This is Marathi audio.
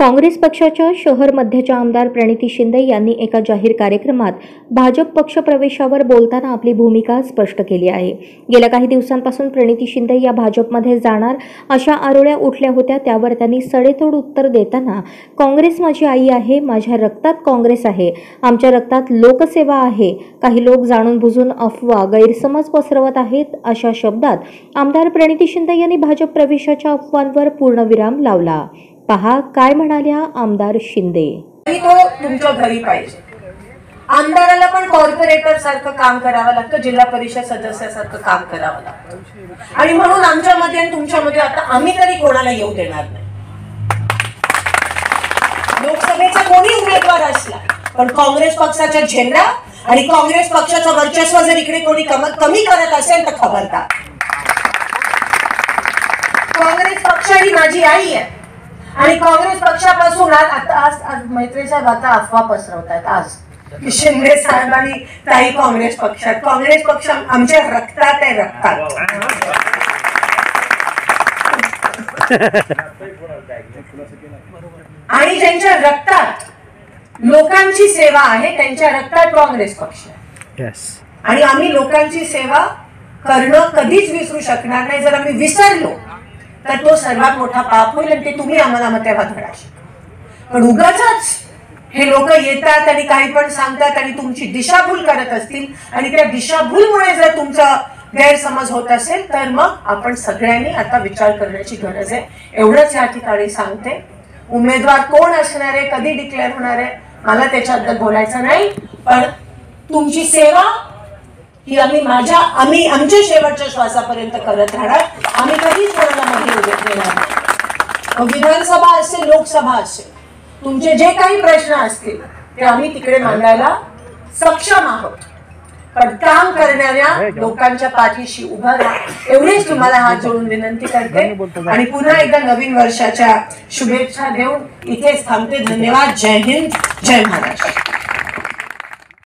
काँग्रेस पक्षाच्या शहर मध्यच्या आमदार प्रणिती शिंदे यांनी एका जाहीर कार्यक्रमात भाजप पक्ष प्रवेशावर बोलताना आपली भूमिका स्पष्ट केली आहे. गेल्या काही दिवसांपासून प्रणिती शिंदे या भाजपमध्ये जाणार अशा आरोळ्या उठल्या होत्या. त्यावर त्यांनी सडेतोड उत्तर देताना काँग्रेस माझी आई आहे माझ्या रक्तात काँग्रेस आहे आमच्या रक्तात लोकसेवा आहे काही लोक जाणून बुजून अफवा गैरसमज पसरवत आहेत अशा शब्दात आमदार प्रणिती शिंदे यांनी भाजप प्रवेशाच्या अफवांवर पूर्णविराम लावला. पहा काय म्हणाल्या आमदार शिंदे? तो तुमच्या घरी पाहिजे. आमदाराला पण कॉर्पोरेटर सारखं काम करावं लागतं जिल्हा परिषद सदस्यासारखं काम करावं लागतं. आणि म्हणून आमच्यामध्ये आणि तुमच्यामध्ये आता आम्ही तरी कोणाला येऊ देणार नाही. लोकसभेचा कोणी उमेदवार असला पण काँग्रेस पक्षाचा झेंडा आणि काँग्रेस पक्षाचं वर्चस्व जर इकडे कोणी कम- कमी करत असेल तर खबरदार. काँग्रेस पक्ष ही माझी आई आहे. आणि काँग्रेस पक्षापासून आज आता आज मैत्री साहेब आता अफवा पसरवतात आज. की शिंदे साहेब आणि ताई काँग्रेस पक्षात. काँग्रेस पक्ष आमच्या रक्तात आहे रक्तात. आणि ज्यांच्या रक्तात लोकांची सेवा आहे त्यांच्या रक्तात काँग्रेस पक्ष आणि आम्ही लोकांची सेवा करणं कधीच विसरू शकणार नाही. जर आम्ही विसरलो तर तो सर्वात मोठा पाप होईल आणि ते तुम्ही आम्हाला मग तेव्हा धडा पण उगाच हे लोक येतात आणि काही पण सांगतात आणि तुमची दिशाभूल करत असतील आणि त्या दिशाभूलमुळे जर तुमचा गैरसमज होत असेल तर मग आपण सगळ्यांनी आता विचार करण्याची गरज आहे. एवढंच या ठिकाणी सांगते. उमेदवार कोण असणार आहे कधी डिक्लेअर होणार आहे मला त्याच्याबद्दल बोलायचं नाही पण तुमची सेवा की आम्ही माझ्या आम्ही आमच्या शेवटच्या श्वासापर्यंत करत राहणार. आम्ही कधीच कोणाला मागे उभे नाही. विधानसभा असेल लोकसभा असेल तुमचे जे काही प्रश्न असतील ते आम्ही तिकडे मांडायला सक्षम आहोत. पण काम करणाऱ्या लोकांच्या पाठीशी उभं राहा. एवढीच तुम्हाला हात जोडून विनंती करते. आणि पुन्हा एकदा नवीन वर्षाच्या शुभेच्छा देऊन इथेच थांबते. धन्यवाद. जय हिंद. जय महाराष्ट्र.